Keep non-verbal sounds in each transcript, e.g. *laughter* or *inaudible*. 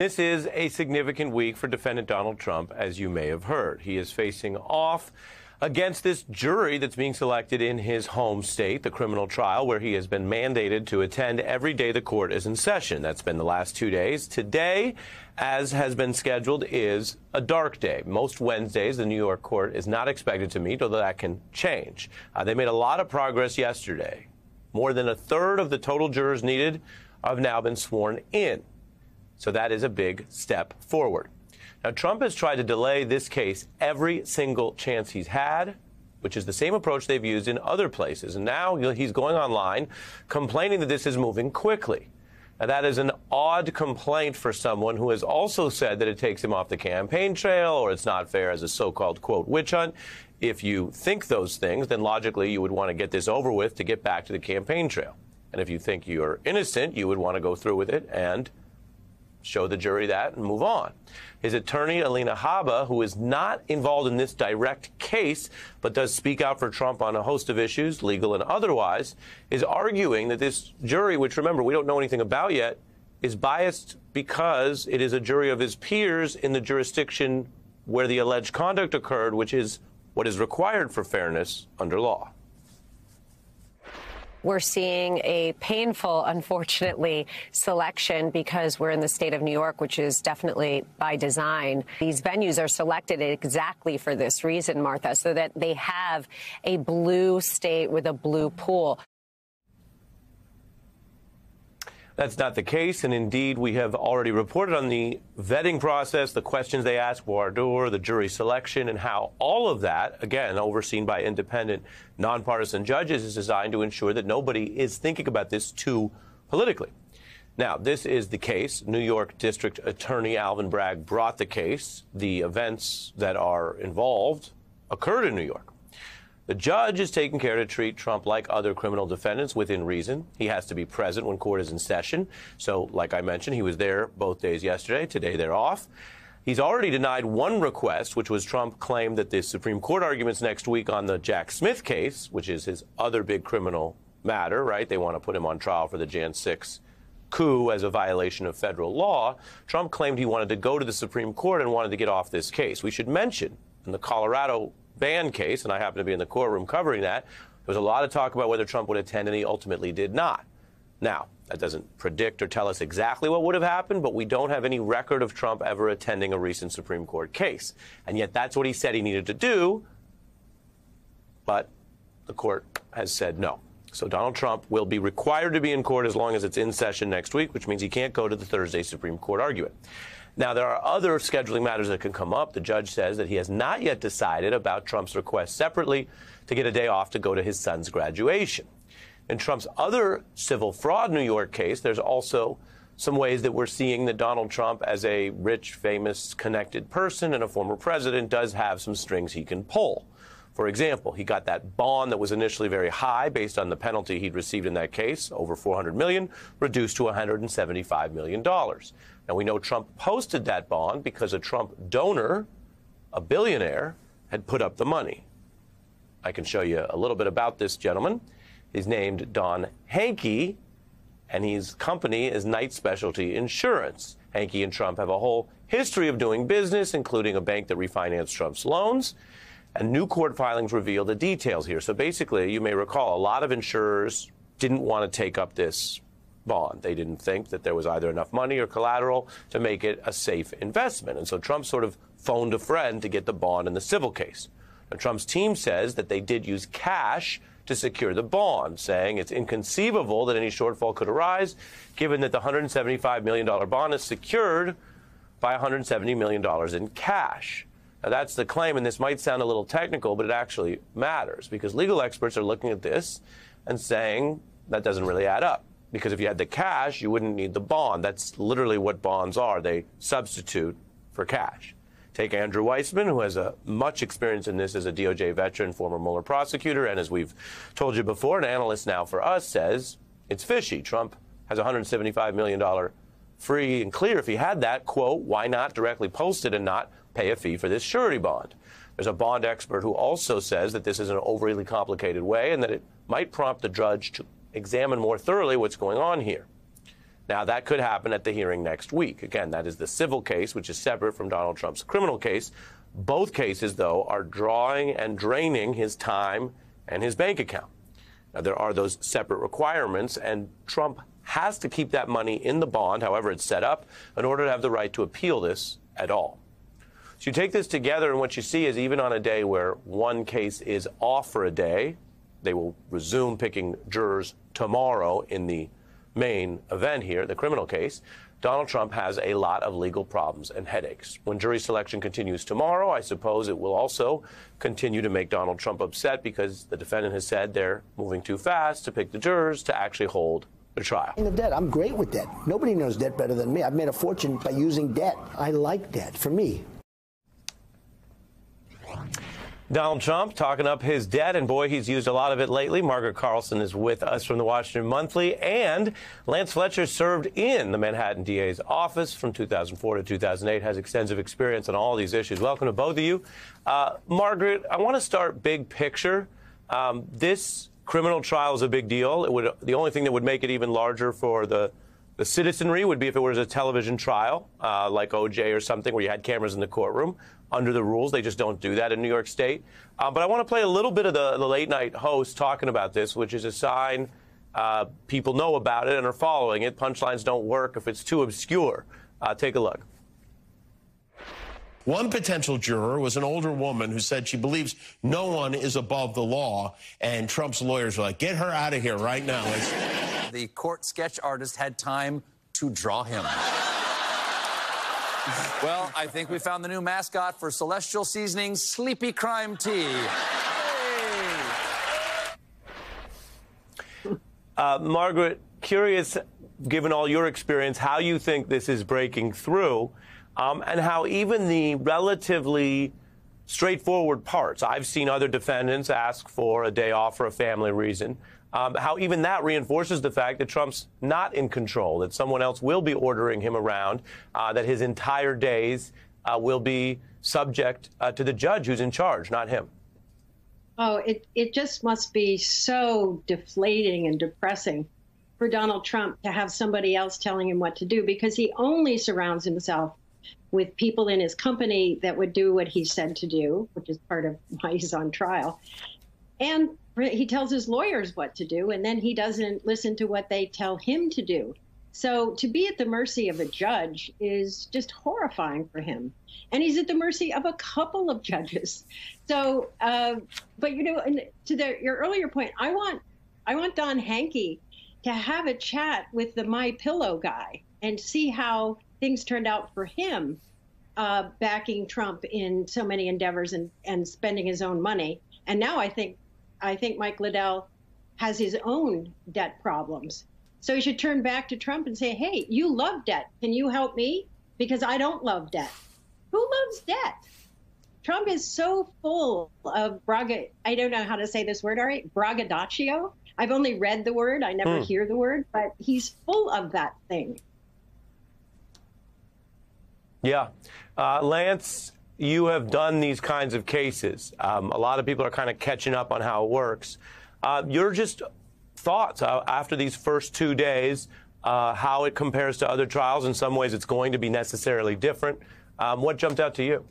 This is a significant week for defendant Donald Trump, as you may have heard. He is facing off against this jury that's being selected in his home state, the criminal trial, where he has been mandated to attend every day the court is in session. That's been the last two days. Today, as has been scheduled, is a dark day. Most Wednesdays, the New York court is not expected to meet, although that can change. Uh, they made a lot of progress yesterday. More than a third of the total jurors needed have now been sworn in. So that is a big step forward. Now, Trump has tried to delay this case every single chance he's had, which is the same approach they've used in other places. And now he's going online complaining that this is moving quickly. Now, that is an odd complaint for someone who has also said that it takes him off the campaign trail or it's not fair as a so called, quote, witch hunt. If you think those things, then logically you would want to get this over with to get back to the campaign trail. And if you think you're innocent, you would want to go through with it and show the jury that and move on. His attorney, Alina Habba, who is not involved in this direct case, but does speak out for Trump on a host of issues, legal and otherwise, is arguing that this jury, which remember, we don't know anything about yet, is biased because it is a jury of his peers in the jurisdiction where the alleged conduct occurred, which is what is required for fairness under law. We're seeing a painful, unfortunately, selection because we're in the state of New York, which is definitely by design. These venues are selected exactly for this reason, Martha, so that they have a blue state with a blue pool. That's not the case, and indeed, we have already reported on the vetting process, the questions they ask voir dire, the jury selection, and how all of that, again, overseen by independent, nonpartisan judges, is designed to ensure that nobody is thinking about this too politically. Now, this is the case. New York District Attorney Alvin Bragg brought the case. The events that are involved occurred in New York. The judge is taking care to treat Trump like other criminal defendants within reason. He has to be present when court is in session. So, like I mentioned, he was there both days yesterday. Today they're off. He's already denied one request, which was Trump claimed that the Supreme Court arguments next week on the Jack Smith case, which is his other big criminal matter, right? They want to put him on trial for the Jan 6 coup as a violation of federal law. Trump claimed he wanted to go to the Supreme Court and wanted to get off this case. We should mention in the Colorado ban case, and I happen to be in the courtroom covering that, there was a lot of talk about whether Trump would attend, and he ultimately did not. Now, that doesn't predict or tell us exactly what would have happened, but we don't have any record of Trump ever attending a recent Supreme Court case. And yet that's what he said he needed to do, but the court has said no. So Donald Trump will be required to be in court as long as it's in session next week, which means he can't go to the Thursday Supreme Court argument. Now, there are other scheduling matters that can come up. The judge says that he has not yet decided about Trump's request separately to get a day off to go to his son's graduation. In Trump's other civil fraud New York case, there's also some ways that we're seeing that Donald Trump, as a rich, famous, connected person and a former president, does have some strings he can pull. For example, he got that bond that was initially very high based on the penalty he'd received in that case, over 400 million, reduced to 175 million dollars. Now we know Trump posted that bond because a Trump donor, a billionaire, had put up the money. I can show you a little bit about this gentleman. He's named Don Hankey, and his company is Knight Specialty Insurance. Hankey and Trump have a whole history of doing business, including a bank that refinanced Trump's loans. And new court filings reveal the details here. So basically, you may recall a lot of insurers didn't want to take up this bond. They didn't think that there was either enough money or collateral to make it a safe investment. And so Trump sort of phoned a friend to get the bond in the civil case. Now, Trump's team says that they did use cash to secure the bond, saying it's inconceivable that any shortfall could arise given that the $175 million bond is secured by $170 million in cash. Now, that's the claim, and this might sound a little technical, but it actually matters because legal experts are looking at this and saying that doesn't really add up. Because if you had the cash, you wouldn't need the bond. That's literally what bonds are. They substitute for cash. Take Andrew Weissmann, who has a much experience in this as a DOJ veteran, former Mueller prosecutor, and as we've told you before, an analyst now for us says it's fishy. Trump has $175 million free and clear. If he had that, quote, why not directly post it and not pay a fee for this surety bond? There's a bond expert who also says that this is an overly complicated way and that it might prompt the judge to examine more thoroughly what's going on here. Now, that could happen at the hearing next week. Again, that is the civil case, which is separate from Donald Trump's criminal case. Both cases, though, are drawing and draining his time and his bank account. Now, there are those separate requirements, and Trump has to keep that money in the bond, however it's set up, in order to have the right to appeal this at all. So you take this together, and what you see is even on a day where one case is off for a day, they will resume picking jurors tomorrow in the main event here, the criminal case. Donald Trump has a lot of legal problems and headaches. When jury selection continues tomorrow, I suppose it will also continue to make Donald Trump upset because the defendant has said they're moving too fast to pick the jurors to actually hold the trial. The debt, I'm great with debt. Nobody knows debt better than me. I've made a fortune by using debt. I like debt for me. Donald Trump talking up his debt, and boy, he's used a lot of it lately. Margaret Carlson is with us from the Washington Monthly, and Lance Fletcher served in the Manhattan DA's office from 2004 to 2008, has extensive experience on all these issues. Welcome to both of you. Uh, Margaret, I want to start big picture. Um, this criminal trial is a big deal. It would, the only thing that would make it even larger for the the citizenry would be if it was a television trial, uh, like OJ or something, where you had cameras in the courtroom under the rules. They just don't do that in New York State. Uh, but I want to play a little bit of the, the, late night host talking about this, which is a sign uh, people know about it and are following it. Punchlines don't work if it's too obscure. Uh, take a look. One potential juror was an older woman who said she believes no one is above the law, and Trump's lawyers were like, get her out of here right now. *laughs* The court sketch artist had time to draw him. Well, I think we found the new mascot for Celestial Seasonings Sleepy Crime Tea. Uh, Margaret, curious, given all your experience, how you think this is breaking through, um, and how even the relatively straightforward parts. I've seen other defendants ask for a day off for a family reason um, how even that reinforces the fact that Trump's not in control, that someone else will be ordering him around, uh, that his entire days uh, will be subject uh, to the judge who's in charge, not him. Oh, it, it just must be so deflating and depressing for Donald Trump to have somebody else telling him what to do because he only surrounds himself with people in his company that would do what he said to do, which is part of *laughs* why he's on trial. And he tells his lawyers what to do, and then he doesn't listen to what they tell him to do. So to be at the mercy of a judge is just horrifying for him. And he's at the mercy of a couple of judges. So, uh, but you know, to the, your earlier point, I want, I want Don Hankey to have a chat with the My Pillow guy and see how things turned out for him, uh, backing Trump in so many endeavors and, and spending his own money. And now I think I think Mike Lindell has his own debt problems. So he should turn back to Trump and say, hey, you love debt. Can you help me? Because I don't love debt. Who loves debt? Trump is so full of braga. I don't know how to say this word, all right? Braggadocio. I've only read the word, I never hmm. hear the word, but he's full of that thing. Yeah. Uh, Lance, you have done these kinds of cases. Um, a lot of people are kind of catching up on how it works. Uh, your just thoughts uh, after these first two days, uh, how it compares to other trials. In some ways, it's going to be necessarily different. Um, what jumped out to you?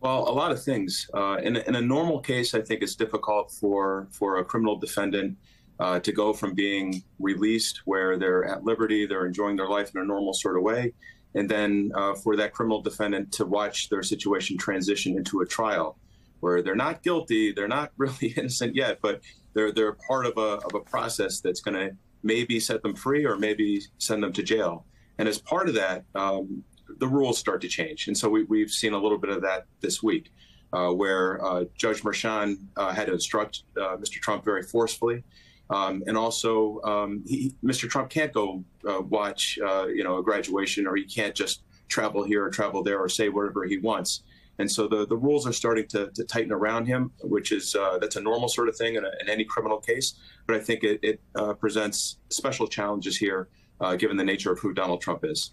Well, a lot of things. Uh, in, in, a normal case, I think it's difficult for for a criminal defendant uh, to go from being released, where they're at liberty, they're enjoying their life in a normal sort of way, and then uh, for that criminal defendant to watch their situation transition into a trial where they're not guilty, they're not *laughs* really innocent yet, but they're they're part of a of a process that's going to maybe set them free or maybe send them to jail. And as part of that, um, the rules start to change, and so we, we've seen a little bit of that this week, uh, where uh, Judge Merchan uh, had to instruct uh, Mr. Trump very forcefully um, and also, um, he, Mr. Trump can't go uh, watch, uh, you know, a graduation, or he can't just travel here or travel there or say whatever he wants. And so the, the rules are starting to, to tighten around him, which is uh, that's a normal sort of thing in, a, in, any criminal case. But I think it, it uh, presents special challenges here, uh, given the nature of who Donald Trump is.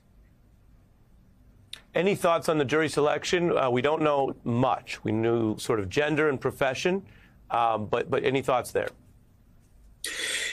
Any thoughts on the jury selection? Uh, we don't know much. We knew sort of gender and profession, um, but but any thoughts there?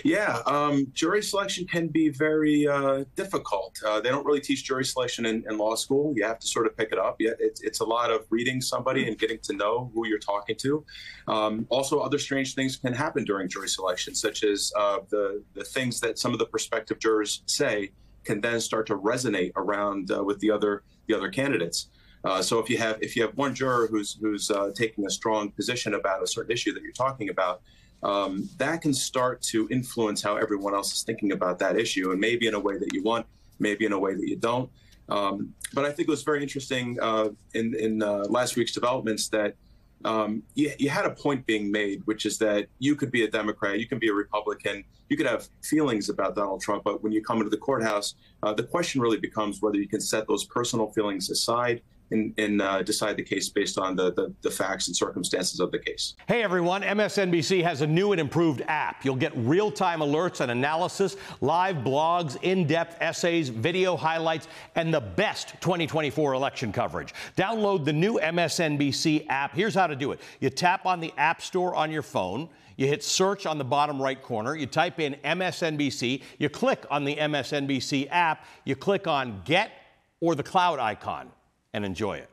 Yeah, um, jury selection can be very uh, difficult. Uh, they don't really teach jury selection in, in, law school. You have to sort of pick it up. Yeah, it's, it's, a lot of reading somebody and getting to know who you're talking to. Um, also, other strange things can happen during jury selection, such as uh, the the things that some of the prospective jurors say can then start to resonate around uh, with the other the other candidates. Uh, so if you have if you have one juror who's who's uh, taking a strong position about a certain issue that you're talking about, um, that can start to influence how everyone else is thinking about that issue, and maybe in a way that you want, maybe in a way that you don't. Um, but I think it was very interesting uh, in, in uh, last week's developments that um, you, you, had a point being made, which is that you could be a Democrat, you can be a Republican, you could have feelings about Donald Trump, but when you come into the courthouse, uh, the question really becomes whether you can set those personal feelings aside and, and uh, decide the case based on the, the, the, facts and circumstances of the case. Hey, everyone. MSNBC has a new and improved app. You'll get real time alerts and analysis, live blogs, in depth essays, video highlights, and the best 2024 election coverage. Download the new MSNBC app. Here's how to do it you tap on the App Store on your phone. You hit search on the bottom right corner. You type in MSNBC. You click on the MSNBC app. You click on Get or the cloud icon and enjoy it.